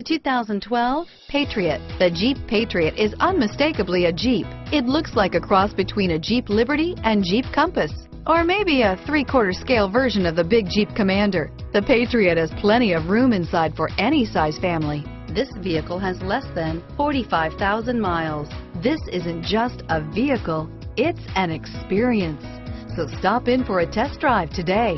The 2012 Patriot. The Jeep Patriot is unmistakably a Jeep. It looks like a cross between a Jeep Liberty and Jeep Compass. Or maybe a three-quarter scale version of the big Jeep Commander. The Patriot has plenty of room inside for any size family. This vehicle has less than 45,000 miles. This isn't just a vehicle, it's an experience. So stop in for a test drive today.